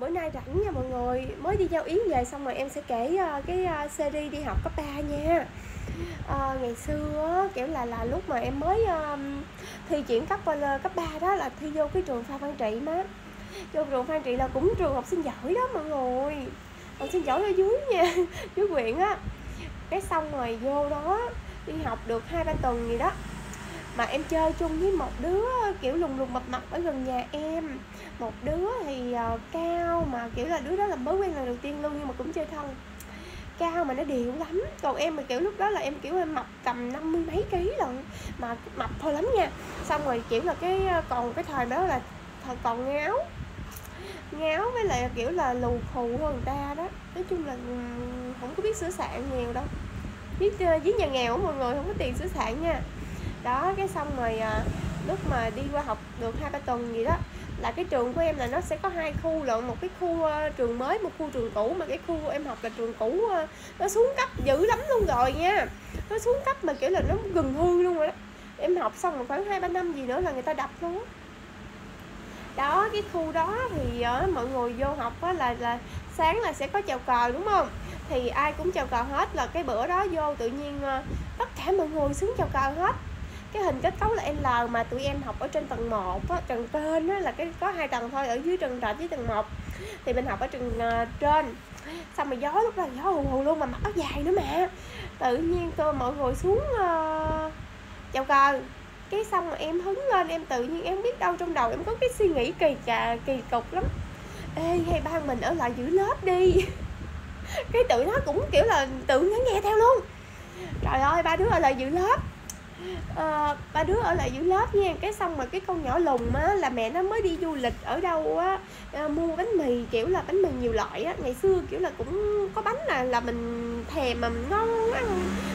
Bữa nay rảnh nha mọi người. Mới đi giao yến về xong rồi em sẽ kể uh, cái uh, series đi học cấp 3 nha. Uh, ngày xưa kiểu là là lúc mà em mới uh, thi chuyển cấp uh, cấp 3 đó là thi vô cái trường phan văn trị má. Vô trường phan trị là cũng trường học sinh giỏi đó mọi người. Học sinh giỏi ở dưới nha dưới quyện á. Cái xong rồi vô đó đi học được hai ba tuần gì đó mà em chơi chung với một đứa kiểu lùng lùng mập mập ở gần nhà em. Một đứa thì uh, cao mà kiểu là đứa đó là mới quen lần đầu tiên luôn nhưng mà cũng chơi thân. Cao mà nó điệu lắm. Còn em mà kiểu lúc đó là em kiểu em mập tầm năm mươi mấy ký lận. Mà mập thôi lắm nha. Xong rồi kiểu là cái ờ, còn cái thời đó là thời còn ngáo. Ngáo với lại kiểu là lù khù hơn người ta đó. Nói chung là không có biết sửa sạn nhiều đâu. Biết ờ, với nhà nghèo mọi người không có tiền sửa sạn nha đó cái xong rồi à, lúc mà đi qua học được hai ba tuần gì đó là cái trường của em là nó sẽ có hai khu lận một cái khu uh, trường mới một khu trường cũ mà cái khu em học là trường cũ uh, nó xuống cấp dữ lắm luôn rồi nha. Nó xuống cấp mà kiểu là nó gần hư luôn rồi đó. Em học xong rồi khoảng hai ba năm gì nữa là người ta đập luôn đó cái khu đó thì uh, mọi người vô học á là là sáng là sẽ có chào cờ đúng không? Thì ai cũng chào cờ hết là cái bữa đó vô tự nhiên uh, tất cả mọi người xuống chào cờ hết cái hình kết cấu là L mà tụi em học ở trên tầng 1 á, tầng trên á, là cái có hai tầng thôi ở dưới tầng trệt với tầng 1 thì mình học ở tầng uh, ờ, trên. Xong mà gió lúc đó gió hù hù luôn mà mặc áo dài nữa mà. Tự nhiên tôi mọi người xuống uh, chào cờ. Cái xong mà em hứng lên em tự nhiên em biết đâu trong đầu em có cái suy nghĩ kỳ cà kỳ cục lắm. Ê hay ba mình ở lại giữ lớp đi. Cái tụi nó cũng kiểu là tự nó nghe theo luôn. Trời ơi ba đứa ở lại giữ lớp à, ba đứa ở lại giữ lớp nha. Cái xong mà cái con nhỏ lùng á là mẹ nó mới đi du lịch ở đâu á à, mua bánh mì kiểu là bánh mì nhiều loại á. Ngày xưa kiểu là cũng có bánh là là mình thèm mà mình ngon ăn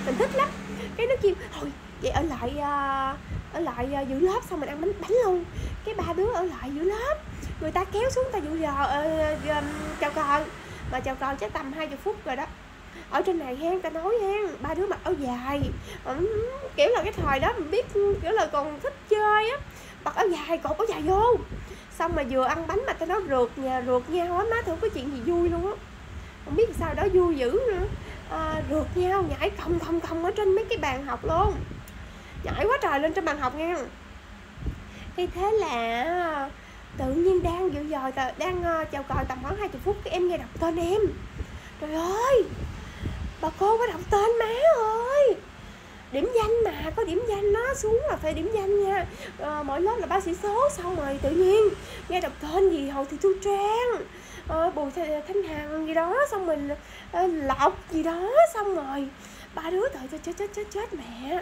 mình thích lắm. Cái nó kêu thôi vậy ở lại ờ, ở lại uh, giữ lớp xong mình ăn bánh bánh luôn. Cái ba đứa ở lại giữ lớp người ta kéo xuống ta dụ dò uh, chào cờ. Mà chào cờ chắc tầm hai chục phút rồi đó ở trên này hen ta nói hen ba đứa mặc áo dài. Ừ, kiểu là cái thời đó mình biết kiểu là còn thích chơi á mặc áo dài cột áo dài vô. Xong mà vừa ăn bánh mà ta nói rượt nhà rượt nhau á má thử có chuyện gì vui luôn á. Không biết sao đó vui dữ nữa. À, rượt nhau nhảy không không không ở trên mấy cái bàn học luôn. Nhảy quá trời lên trên bàn học nghe thì thế là tự nhiên đang dự dò đang ờ, chào còi tầm khoảng hai chục phút cái em nghe đọc tên em. Trời ơi! Bà cô có đọc tên má ơi. Điểm danh mà có điểm danh nó xuống là phải điểm danh nha. À, mỗi lớp là bác sĩ số xong rồi tự nhiên nghe đọc tên gì hồi thì thu trang à, bùi thanh hằng gì đó xong mình à, ờ, lộc gì đó xong rồi ba đứa trời chết chết chết chết mẹ.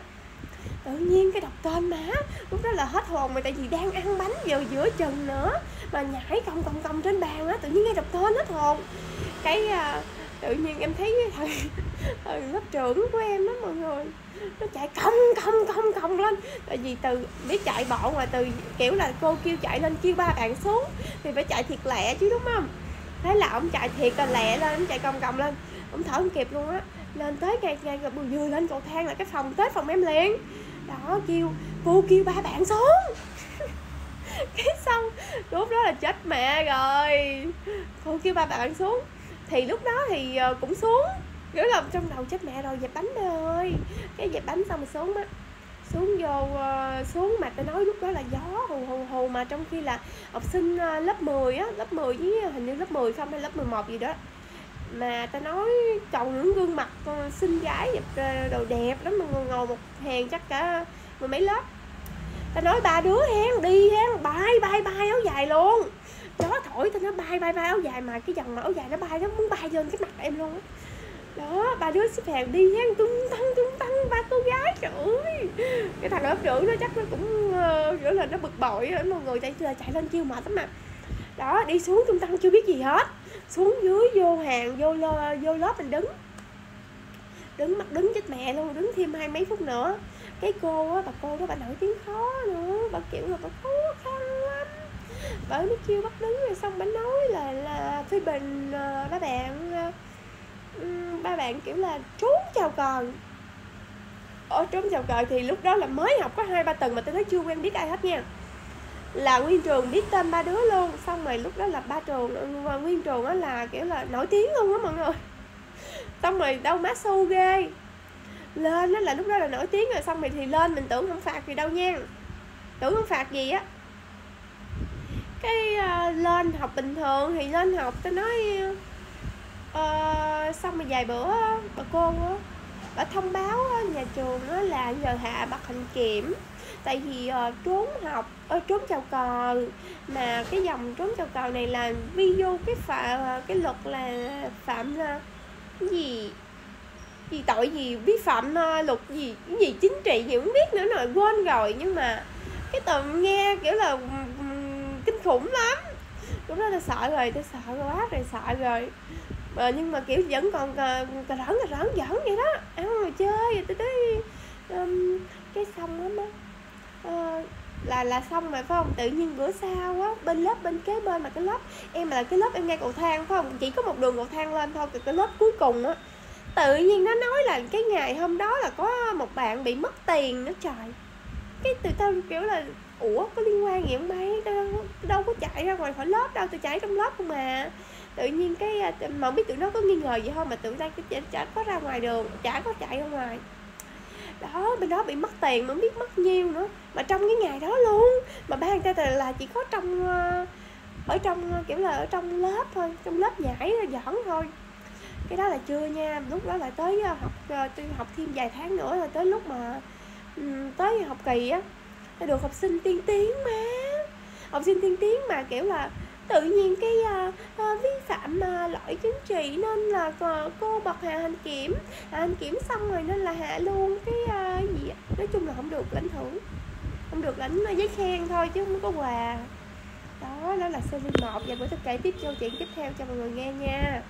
Tự nhiên cái đọc tên má lúc đó là hết hồn mà tại vì đang ăn bánh giờ giữa chừng nữa mà nhảy cong cong cong trên bàn á tự nhiên nghe đọc tên hết hồn. Cái à, tự nhiên em thấy thằng, thằng lớp trưởng của em đó mọi người nó chạy cong cong cong cong lên. Tại vì từ biết chạy bộ mà từ kiểu là cô kêu chạy lên kêu ba bạn xuống thì phải chạy thiệt lẹ chứ đúng không? Thế là ông chạy thiệt là lẹ lên ông chạy cong cong lên. Ông thở không kịp luôn á. Lên tới ngay ngay vừa vừa lên cầu thang là cái phòng tới phòng em liền. Đó kêu cô kêu ba bạn xuống. Cái xong lúc đó là chết mẹ rồi. Cô kêu ba bạn xuống thì lúc đó thì ờ, cũng xuống kiểu là trong đầu chết mẹ rồi dẹp bánh ơi. Cái dẹp bánh xong rồi xuống á xuống vô ờ, xuống mà tao nói lúc đó là gió hù hù hù mà trong khi là học sinh ờ, lớp 10 á lớp 10 với hình như lớp 10 không hay lớp 11 gì đó mà ta nói chồng những gương mặt xinh gái đẹp đồ đẹp lắm mà ngồi, ngồi một hàng chắc cả mười mấy lớp. Ta nói ba đứa hen đi hen bay bay bay áo dài luôn gió thổi thì nó bay bay bay áo dài mà cái dòng mà áo dài nó bay nó muốn bay lên cái mặt em luôn đó ba đứa xếp hàng đi hen tung tăng tung tăng ba cô gái trời ơi. Cái thằng lớp trưởng nó chắc nó cũng uh, là nó bực bội rồi mọi người chạy chạy lên kêu mệt lắm mà. Đó đi xuống tung tăng chưa biết gì hết. Xuống dưới vô hàng vô lơ, vô lớp mình đứng. Đứng mặt đứng chết mẹ luôn đứng thêm hai mấy phút nữa. Cái cô á bà cô đó bà nổi tiếng khó nữa bà kiểu là bà khó khăn lắm nó mới kêu bắt đứng rồi xong bà nói là là phê bình uh, ba bạn uh, ba bạn kiểu là trốn chào cờ. Ở trốn chào cờ thì lúc đó là mới học có hai ba tuần mà tôi thấy chưa quen biết ai hết nha. Là nguyên trường biết tên ba đứa luôn xong rồi lúc đó là ba trường ừ, và nguyên trường á là kiểu là nổi tiếng luôn á mọi người. Xong rồi đâu má su ghê. Lên đó là lúc đó là nổi tiếng rồi xong rồi thì lên mình tưởng không phạt gì đâu nha. Tưởng không phạt gì á cái uh, lên học bình thường thì lên học tôi nói uh, xong rồi vài bữa bà cô á bà thông báo nhà trường đó là giờ hạ bậc hạnh kiểm. Tại vì uh, trốn học uh, trốn chào cờ mà cái dòng trốn chào cờ này là vi vô cái phạm cái luật là phạm uh, cái gì gì tội gì vi phạm uh, luật gì cái gì chính trị gì không biết nữa rồi quên rồi. Nhưng mà cái từ nghe kiểu là khủng lắm. Lúc đó tôi sợ rồi tôi sợ quá rồi sợ rồi. À, nhưng mà kiểu vẫn còn cà cà rỡn cà rỡn giỡn vậy đó. Ăn rồi chơi rồi tôi tới um, cái xong đó má. Uh, là là xong rồi phải không? Tự nhiên bữa sau á bên lớp bên kế bên mà cái lớp em mà là cái lớp em ngay cầu thang phải không? Chỉ có một đường cầu thang lên thôi cái lớp cuối cùng á. Tự nhiên nó nói là cái ngày hôm đó là có một bạn bị mất tiền nữa trời cái tụi tao kiểu là ủa có liên quan gì không mấy tao đâu, đâu có chạy ra ngoài khỏi lớp đâu tao chạy trong lớp không mà tự nhiên cái à, mà không biết tụi nó có nghi ngờ gì không mà tụi ta chả, chả có ra ngoài đường chả có chạy ra ngoài. Đó bên đó bị mất tiền mà không biết mất nhiêu nữa. Mà trong cái ngày đó luôn mà ba người ta là chỉ có trong ờ, ở trong ờ, kiểu là ở trong lớp thôi trong lớp nhảy giỡn thôi. Cái đó là chưa nha lúc đó là tới ờ, học học thêm vài tháng nữa là tới lúc mà Ừ, tới học kỳ á được học sinh tiên tiến mà. Học sinh tiên tiến mà kiểu là tự nhiên cái uh, uh, vi phạm uh, lỗi chính trị nên là uh, cô bật hạ hành kiểm. Hạ hành kiểm xong rồi nên là hạ luôn cái uh, gì nói chung là không được lãnh thưởng. Không được lãnh giấy khen thôi chứ không có quà. Đó đó là series một. Và bữa tôi kể tiếp câu chuyện tiếp theo cho mọi người nghe nha.